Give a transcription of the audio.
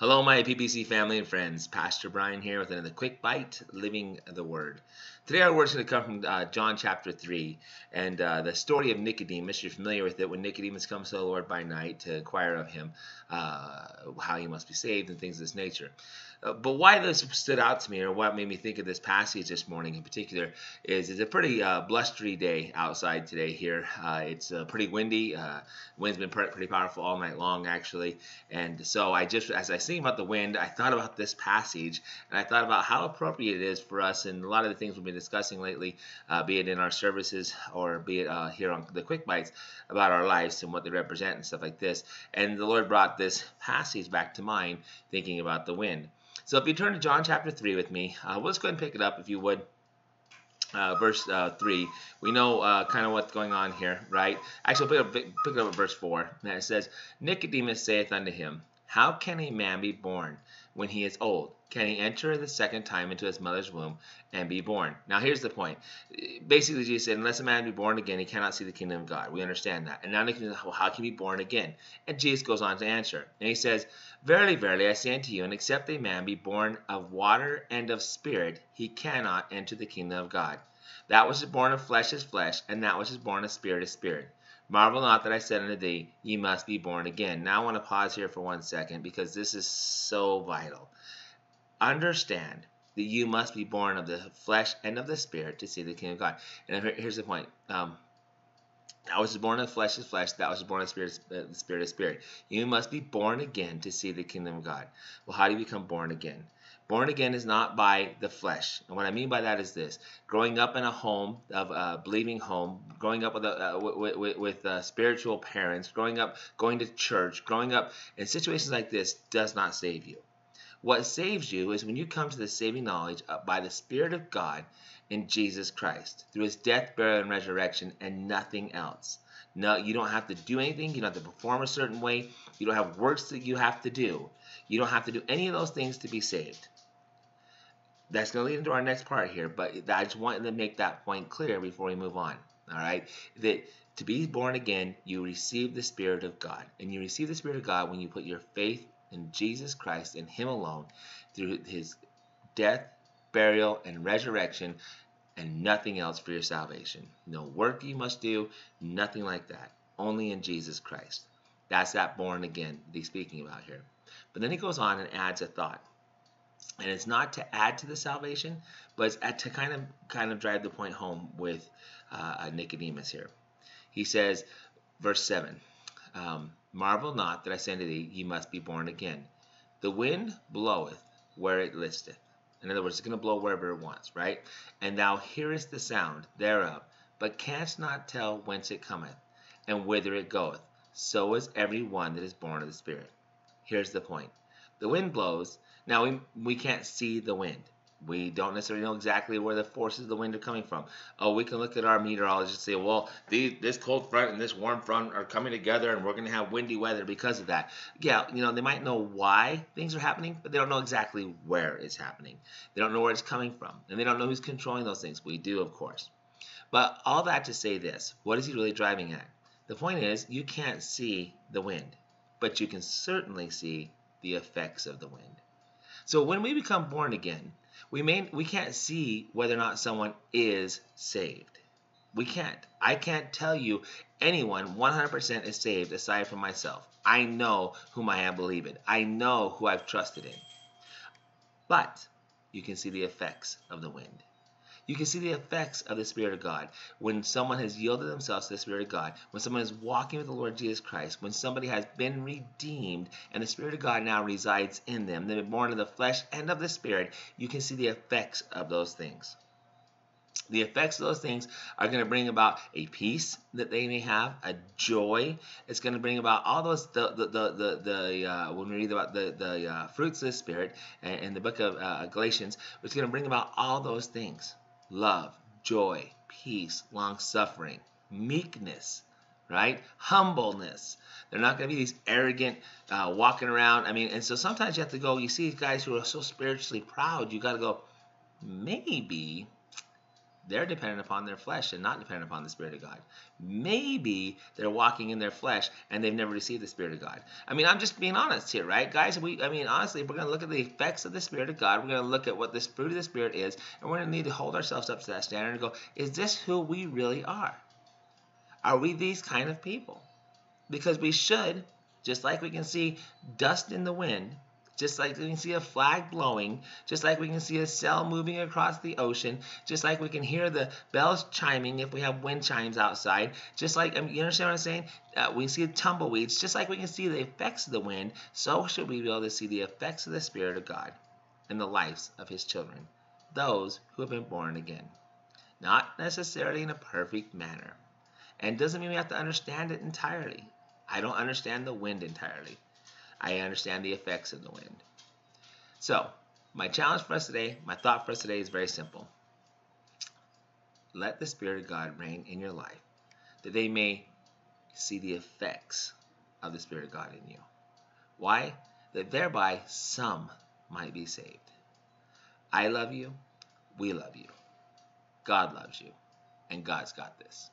Hello, my PBC family and friends. Pastor Brian here with another quick bite, living the Word. Today, our word is going to come from uh, John chapter 3 and uh, the story of Nicodemus. You're familiar with it when Nicodemus comes to the Lord by night to inquire of him uh, how he must be saved and things of this nature. Uh, but why this stood out to me, or what made me think of this passage this morning in particular, is it's a pretty uh, blustery day outside today here. Uh, it's pretty windy. wind's been pretty powerful all night long, actually. And so I just, as I thinking about the wind, I thought about this passage, and I thought about how appropriate it is for us and a lot of the things we've been discussing lately, uh, be it in our services or be it uh, here on the Quick Bites, about our lives and what they represent and stuff like this. And the Lord brought this passage back to mind, thinking about the wind. So if you turn to John chapter 3 with me, uh, let's go ahead and pick it up if you would. Uh, verse uh, 3, we know uh, kind of what's going on here, right? Actually, pick, up, pick up verse 4. And it says, Nicodemus saith unto him, how can a man be born when he is old? Can he enter the second time into his mother's womb and be born? Now, here's the point. Basically, Jesus said, unless a man be born again, he cannot see the kingdom of God. We understand that. And now, well, how can he be born again? And Jesus goes on to answer. And he says, Verily, verily, I say unto you, and except a man be born of water and of spirit, he cannot enter the kingdom of God. That which is born of flesh is flesh, and that which is born of spirit is spirit. Marvel not that I said unto thee, Ye must be born again. Now I want to pause here for one second because this is so vital. Understand that you must be born of the flesh and of the spirit to see the kingdom of God. And here's the point. Um, that was born of flesh is flesh, that was born of spirit, uh, the spirit is spirit. You must be born again to see the kingdom of God. Well, how do you become born again? Born again is not by the flesh. And what I mean by that is this growing up in a home of a uh, believing home, growing up with, a, uh, with, with, with uh, spiritual parents, growing up going to church, growing up in situations like this does not save you. What saves you is when you come to the saving knowledge by the Spirit of God in Jesus Christ through his death, burial, and resurrection, and nothing else. No, you don't have to do anything. You don't have to perform a certain way. You don't have works that you have to do. You don't have to do any of those things to be saved that's going to lead into our next part here, but I just wanted to make that point clear before we move on. All right, that to be born again, you receive the Spirit of God, and you receive the Spirit of God when you put your faith in Jesus Christ and Him alone through His death, burial, and resurrection, and nothing else for your salvation. No work you must do, nothing like that. Only in Jesus Christ. That's that born again that he's speaking about here. But then he goes on and adds a thought and it's not to add to the salvation, but it's to kind of kind of drive the point home with uh, Nicodemus here. He says, verse seven, um, "Marvel not that I say unto thee, ye must be born again. The wind bloweth where it listeth." In other words, it's going to blow wherever it wants, right? And thou hearest the sound thereof, but canst not tell whence it cometh, and whither it goeth. So is every one that is born of the Spirit. Here's the point. The wind blows, now, we, we can't see the wind. We don't necessarily know exactly where the forces of the wind are coming from. Oh, we can look at our meteorologist and say, well, the, this cold front and this warm front are coming together and we're going to have windy weather because of that. Yeah, you know, they might know why things are happening, but they don't know exactly where it's happening. They don't know where it's coming from, and they don't know who's controlling those things. We do, of course. But all that to say this, what is he really driving at? The point is, you can't see the wind, but you can certainly see the effects of the wind. So when we become born again, we may we can't see whether or not someone is saved. We can't. I can't tell you anyone 100% is saved aside from myself. I know whom I have believed. I know who I've trusted in. But you can see the effects of the wind. You can see the effects of the Spirit of God when someone has yielded themselves to the Spirit of God, when someone is walking with the Lord Jesus Christ, when somebody has been redeemed and the Spirit of God now resides in them, they're born of the flesh and of the Spirit, you can see the effects of those things. The effects of those things are going to bring about a peace that they may have, a joy. It's going to bring about all those the the the the, the uh, when we read about the the uh, fruits of the spirit in the book of uh, Galatians, it's going to bring about all those things love, joy, peace, long suffering, meekness, right? Humbleness. They're not going to be these arrogant, uh, walking around. I mean, and so sometimes you have to go, you see these guys who are so spiritually proud, you got to go, maybe they're dependent upon their flesh and not dependent upon the Spirit of God. Maybe they're walking in their flesh and they've never received the Spirit of God. I mean, I'm just being honest here, right, guys? We, I mean, honestly, we're going to look at the effects of the Spirit of God, we're going to look at what the fruit of the Spirit is, and we're going to need to hold ourselves up to that standard and go, is this who we really are? Are we these kind of people? Because we should, just like we can see dust in the wind, just like we can see a flag blowing, just like we can see a sail moving across the ocean, just like we can hear the bells chiming if we have wind chimes outside, just like, you understand what I'm saying? Uh, we see tumbleweeds, just like we can see the effects of the wind, so should we be able to see the effects of the Spirit of God in the lives of His children, those who have been born again. Not necessarily in a perfect manner. And doesn't mean we have to understand it entirely. I don't understand the wind entirely. I understand the effects of the wind. So, my challenge for us today, my thought for us today is very simple. Let the Spirit of God reign in your life, that they may see the effects of the Spirit of God in you. Why? That thereby some might be saved. I love you. We love you. God loves you. And God's got this.